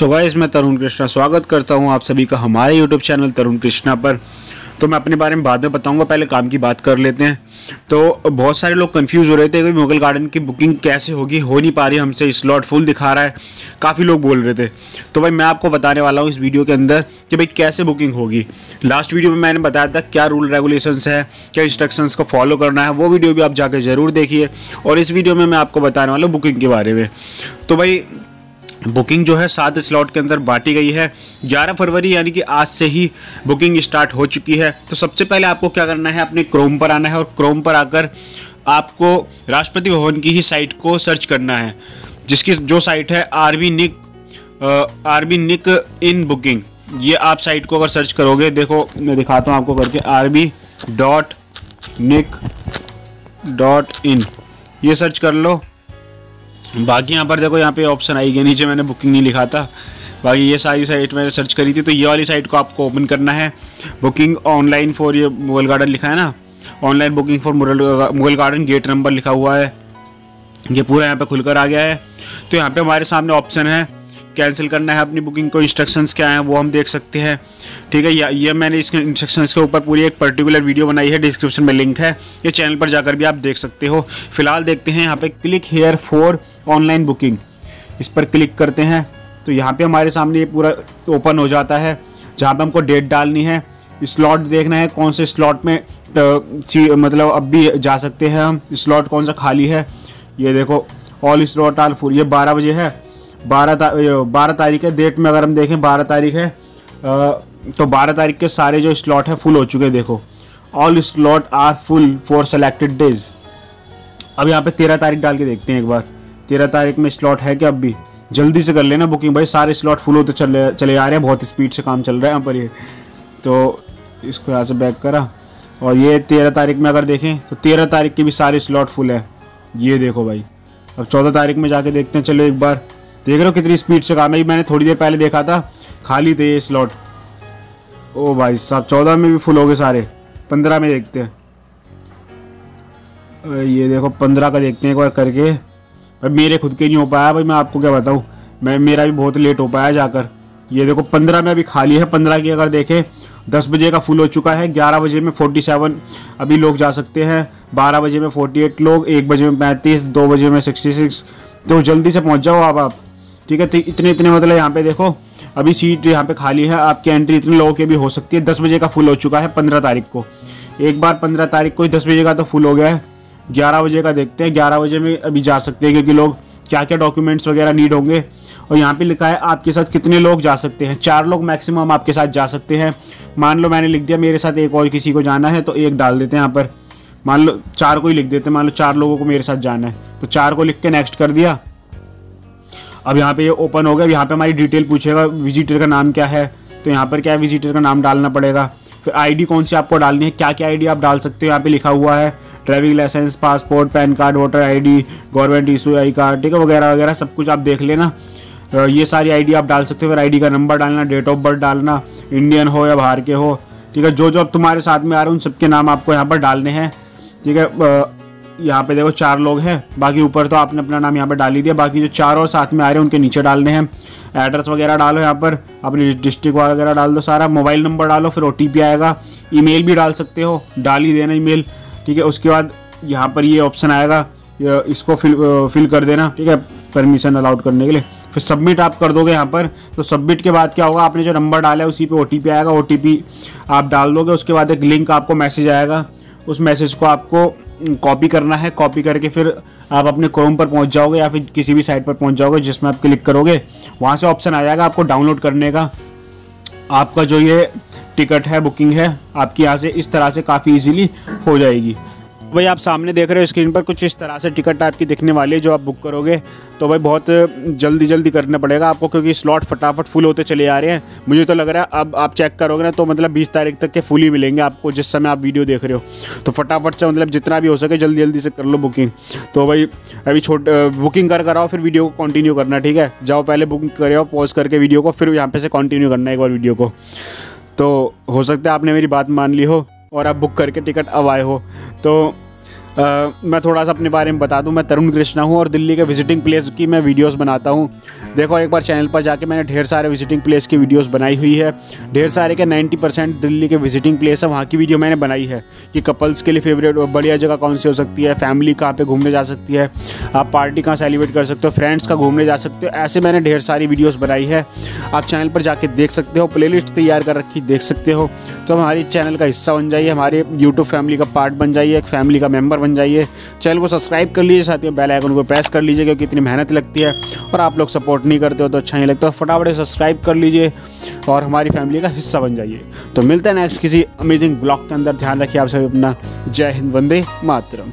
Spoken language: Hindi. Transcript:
सो गाइस, मैं तरुण कृष्णा स्वागत करता हूँ आप सभी का हमारे यूट्यूब चैनल तरुण कृष्णा पर। तो मैं अपने बारे में बाद में बताऊँगा, पहले काम की बात कर लेते हैं। तो बहुत सारे लोग कंफ्यूज हो रहे थे कि मुगल गार्डन की बुकिंग कैसे होगी, हो नहीं पा रही, हमसे स्लॉट फुल दिखा रहा है। काफ़ी लोग बोल रहे थे। तो भाई, मैं आपको बताने वाला हूँ इस वीडियो के अंदर कि भाई कैसे बुकिंग होगी। लास्ट वीडियो में मैंने बताया था क्या रूल रेगुलेशंस है, क्या इंस्ट्रक्शंस को फॉलो करना है, वो वीडियो भी आप जाकर ज़रूर देखिए। और इस वीडियो में मैं आपको बताने वाला हूँ बुकिंग के बारे में। तो भाई बुकिंग जो है सात स्लॉट के अंदर बांटी गई है। 11 फरवरी यानी कि आज से ही बुकिंग स्टार्ट हो चुकी है। तो सबसे पहले आपको क्या करना है, अपने क्रोम पर आना है और क्रोम पर आकर आपको राष्ट्रपति भवन की ही साइट को सर्च करना है, जिसकी जो साइट है R B nic R B nic in booking. ये आप साइट को अगर सर्च करोगे, देखो, मैं दिखाता हूँ आपको करके R B dot nic dot in. ये सर्च कर लो बाकी यहाँ पर देखो, यहाँ पे ऑप्शन आई गया नीचे मैंने बुकिंग नहीं लिखा था। बाकी ये सारी साइट मैंने सर्च करी थी तो ये वाली साइट को आपको ओपन करना है। बुकिंग ऑनलाइन फॉर ये मुगल गार्डन लिखा है ना? Online booking for Mughal garden gate number लिखा हुआ है। ये पूरा यहाँ पे खुलकर आ गया है। तो यहाँ पे हमारे सामने ऑप्शन है। कैंसिल करना है अपनी बुकिंग को इंस्ट्रक्शंस क्या हैं वो हम देख सकते हैं। ठीक है, या, ये मैंने इसके इंस्ट्रक्शंस के ऊपर पूरी एक पर्टिकुलर वीडियो बनाई है डिस्क्रिप्शन में लिंक है। ये चैनल पर जाकर भी आप देख सकते हो। फ़िलहाल देखते हैं यहाँ पर click here for online booking इस पर क्लिक करते हैं तो यहाँ पर हमारे सामने ये पूरा ओपन हो जाता है, जहाँ पर हमको डेट डालनी है। स्लॉट देखना है, कौन से स्लॉट में तो मतलब अब भी जा सकते हैं हम। स्लॉट कौन सा खाली है? ये देखो ऑल स्लॉट आल फुल ये बारह बजे है। बारह बारह तारीख है डेट में अगर हम देखें, बारह तारीख है तो बारह तारीख के सारे जो स्लॉट है फुल हो चुके हैं, देखो। All slot are full for selected days अब यहाँ पे तेरह तारीख डाल के देखते हैं एक बार। तेरह तारीख में स्लॉट है क्या अब भी? जल्दी से कर लेना बुकिंग भाई, सारे स्लॉट फुल होते चले चले आ रहे हैं, बहुत स्पीड से काम चल रहा है यहाँ पर ये। तो इसको यहाँ से बैक करा। और ये तेरह तारीख में अगर देखें तो तेरह तारीख के भी सारे स्लॉट फुल है। ये देखो भाई। अब चौदह तारीख में जाके देखते हैं, चलो एक बार। देख रहे हो कितनी स्पीड से काम है। मैंने थोड़ी देर पहले देखा था। खाली थे ये स्लॉट ओ भाई साहब, चौदह में भी फुल हो गए सारे। पंद्रह में देखते हैं। ये देखो, पंद्रह का देखते हैं एक बार करके। भाई मेरे खुद के नहीं हो पाया। भाई मैं आपको क्या बताऊँ? मैं, मेरा भी बहुत लेट हो पाया जाकर। ये देखो, पंद्रह में अभी खाली है। पंद्रह की अगर देखें, दस बजे का फुल हो चुका है। ग्यारह बजे में फोर्टी सेवन अभी लोग जा सकते हैं। बारह बजे में फोर्टी एट लोग, एक बजे में पैंतीस, दो बजे में सिक्सटी सिक्स तो जल्दी से पहुँच जाओ आप आप। ठीक है तो इतने इतने मतलब यहाँ पे देखो, अभी सीट यहाँ पे खाली है, आपकी एंट्री इतने लोगों की भी हो सकती है, दस बजे का फुल हो चुका है, पंद्रह तारीख को। एक बार पंद्रह तारीख को ही दस बजे का तो फुल हो गया है। ग्यारह बजे का देखते हैं, ग्यारह बजे में अभी जा सकते हैं, क्योंकि लोग क्या क्या डॉक्यूमेंट्स वगैरह नीड होंगे। और यहाँ पे लिखा है, आपके साथ कितने लोग जा सकते हैं? चार लोग मैक्सिमम आपके साथ जा सकते हैं। मान लो मैंने लिख दिया, मेरे साथ एक और किसी को जाना है तो एक डाल देते हैं यहाँ पर। मान लो चार को ही लिख देते हैं, मान लो चार लोगों को मेरे साथ जाना है। तो चार को लिख के नेक्स्ट कर दिया। अब यहाँ पे ये ओपन हो गया यहाँ पे हमारी डिटेल पूछेगा विजिटर का नाम क्या है? तो यहाँ पर क्या है विजिटर का नाम डालना पड़ेगा। फिर आईडी कौन सी आपको डालनी है? क्या क्या आईडी आप डाल सकते हो? यहाँ पे लिखा हुआ है driving licence passport PAN card voter ID government issue I card ठीक है, वगैरह वगैरह, सब कुछ आप देख लेना। ये सारी आईडी आप डाल सकते हो। फिर आईडी का नंबर डालना डेट ऑफ़ बर्थ डालना इंडियन हो या बाहर के हो, ठीक है जो जो अब तुम्हारे साथ में आ रहे हैं, उन सबके नाम आपको यहाँ पर डालने हैं, ठीक है। यहाँ पे देखो चार लोग हैं। बाकी ऊपर तो आपने अपना नाम यहाँ पे डाल ही दिया। बाकी जो चार और साथ में आ रहे हैं, उनके नीचे डालने हैं। एड्रेस वगैरह डालो यहाँ पर। अपनी डिस्ट्रिक्ट वगैरह डाल दो सारा। मोबाइल नंबर डालो, फिर ओटीपी आएगा। ईमेल भी डाल सकते हो। डाल ही देना ईमेल ठीक है, उसके बाद यहाँ पर ये ऑप्शन आएगा। इसको फिल फिल कर देना। ठीक है परमिशन अलाउड करने के लिए। फिर सबमिट आप कर दोगे यहाँ पर। तो सबमिट के बाद क्या होगा? आपने जो नंबर डाला है, उसी पे ओ आएगा। ओटीपी आप डाल दोगे, उसके बाद एक लिंक आपको मैसेज आएगा। उस मैसेज को आपको कॉपी करना है। कॉपी करके फिर आप अपने क्रोम पर पहुँच जाओगे या फिर किसी भी साइट पर पहुँच जाओगे जिसमें आप क्लिक करोगे। वहाँ से ऑप्शन आ जाएगा आपको डाउनलोड करने का। आपका जो ये टिकट है, बुकिंग है, आपकी यहाँ से इस तरह से काफ़ी इजीली हो जाएगी। भाई, आप सामने देख रहे हो स्क्रीन पर कुछ इस तरह से टिकट आपकी दिखने वाली है जो आप बुक करोगे। तो भाई, बहुत जल्दी जल्दी करना पड़ेगा आपको, क्योंकि स्लॉट फटाफट फुल होते चले आ रहे हैं। मुझे तो लग रहा है अब आप चेक करोगे ना तो मतलब बीस तारीख तक के फुल ही मिलेंगे आपको, जिस समय आप वीडियो देख रहे हो। तो फटाफट से मतलब जितना भी हो सके जल्दी जल्दी से कर लो बुकिंग। तो भाई, अभी छोट बुकिंग कर कराओ, फिर वीडियो को कंटिन्यू करना, ठीक है? जाओ पहले बुकिंग करे पॉज करके वीडियो को, फिर यहाँ पे से कंटिन्यू करना एक बार वीडियो को। तो हो सकता है आपने मेरी बात मान ली हो। और आप बुक करके टिकट अब आए हो। तो Uh, मैं थोड़ा सा अपने बारे में बता दूँ मैं तरुण कृष्णा हूँ और दिल्ली के विजिटिंग प्लेस की मैं वीडियोस बनाता हूँ। देखो एक बार चैनल पर जाके मैंने ढेर सारे विजिटिंग प्लेस की वीडियोस बनाई हुई है। ढेर सारे के 90 परसेंट दिल्ली के विजिटिंग प्लेस है वहाँ की वीडियो मैंने बनाई है कि कपल्स के लिए फेवरेट और बढ़िया जगह कौन सी हो सकती है फैमिली कहाँ पर घूमने जा सकती है आप पार्टी कहाँ सेलिब्रेट कर सकते हो फ्रेंड्स का घूमने जा सकते हो ऐसे मैंने ढेर सारी वीडियोज़ बनाई है। आप चैनल पर जाके देख सकते हो प्ले तैयार कर रखी देख सकते हो। तो हमारे चैनल का हिस्सा बन जाइए हमारे यूट्यूब फैमिली का पार्ट बन जाइए एक फैमिली का मेंबर बन जाइए। चैनल को सब्सक्राइब कर लीजिए, साथ ही बेल आइकन को प्रेस कर लीजिए, क्योंकि इतनी मेहनत लगती है और आप लोग सपोर्ट नहीं करते हो तो अच्छा नहीं लगता। तो फटाफट सब्सक्राइब कर लीजिए और हमारी फैमिली का हिस्सा बन जाइए। तो मिलते हैं नेक्स्ट किसी अमेजिंग ब्लॉग के अंदर। ध्यान रखिए आप सभी अपना। जय हिंद, वंदे मातरम।